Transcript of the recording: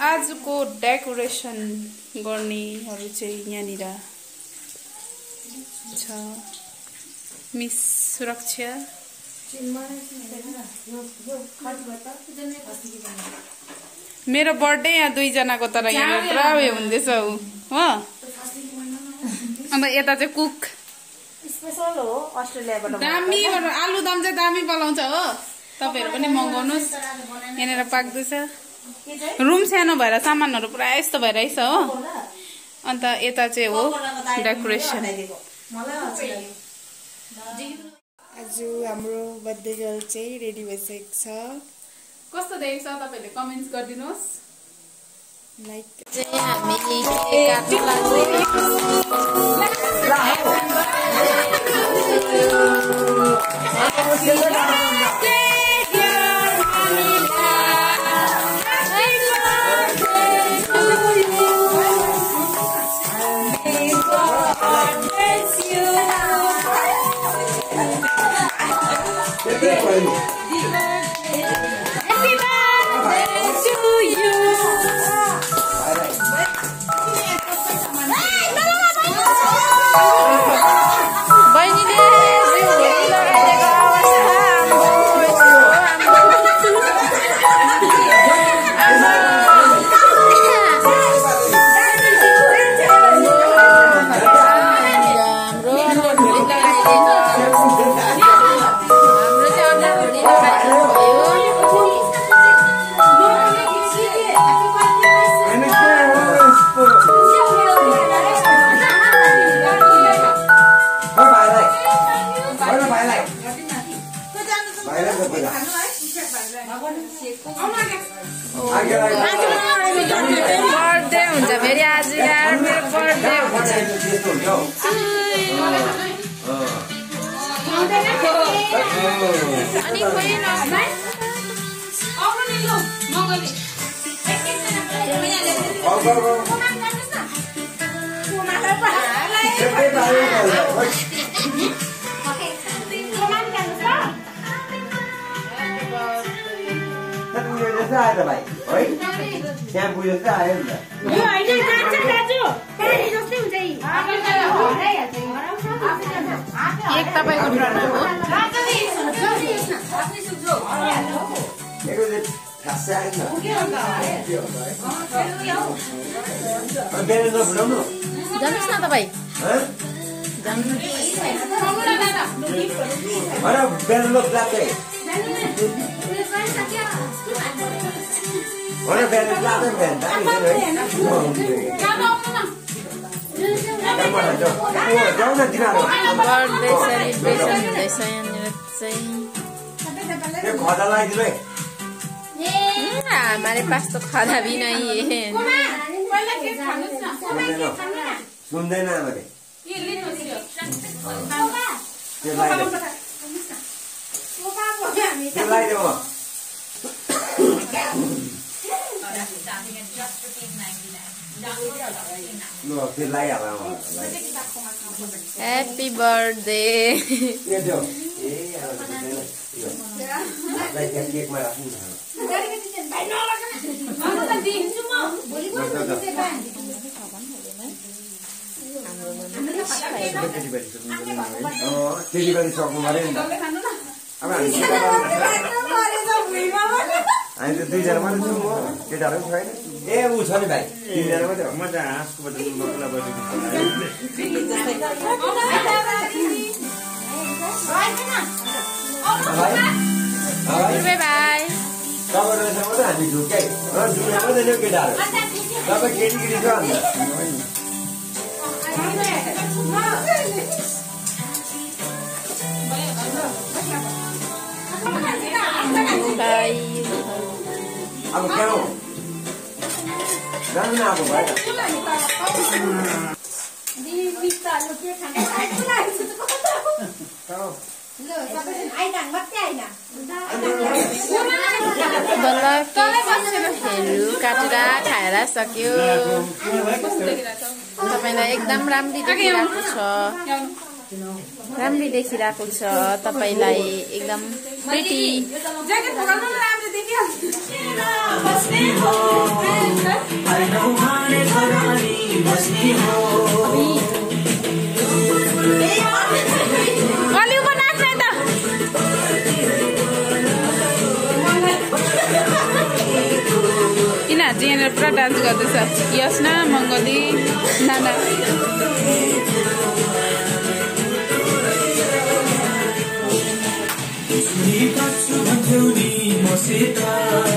आजको डेकोरेसन गर्नेहरू चाहिँ यहाँनिर छ। मिस सुरक्षा। मेरो बर्थडे यहाँ दुईजनाको तर यहाँ पुरा उयो हुँदैछ ऊ। हो? अन्त यता चाहिँ कुक। दामी बना- आलु दम चाहिँ दामी बनाउँछ हो। तपाईँहरू पनि मगाउनुहोस्। यहाँनिर पाक्दैछ। रुम सानो भएर सामानहरू पुरा यस्तो भइरहेछ हो। अन्त यता चाहिँ हो डेकोरेसन। आज हाम्रो बर्थडे गर्ल चाहिँ रेडी भइसकेको छ। कस्तो देखेको छ तपाईँहरूले कमेन्ट्स गरिदिनुहोस्। लाइक चाहिँ हामी बर्थडे हुन्छ फेरि आज यार मेरो बर्थडे हुन्छ। अनि खोइ न। भाइ है स्याम्पू जस्तै आयो नि। त खासै आयो त बिहान नभुलाउनु जानुहोस् न। तपाईँ बिहान त्यो खदा लगाइदिनु है हम्म, हमारे पास तो खाना भी नहीं है सुन्दैन त्यो लगाइदेऊ त्यो लगाइदेऊ ल त्यो लगाइहाल आमालाई हैप्पी बर्थडे यो देऊ ए अब सुन्दैन यो हातलाई ए ऊ छ नि भाइ। तिनजना मात्रै हो म चाहिँ हाँसको बदली मकला बजेको भाइ भाइ बाई। बाई। तपाईँ रहेछ मात्रै हामी ढुक्कै। र जुना मात्रै केटाहरू। तपाईँ केटी केटी छ अन्त। अब क्या बल्ल काटेर खाएर सक्यो तपाईँलाई एकदम राम्ररी देखिरहेको छ राम्ररी देखिरहेको छ तपाईँलाई एकदम प्रिटी छैनौ भने यहाँनिर पुरा डान्स गर्दैछ? यसना मङ्गली नाना। भन्थ्यौ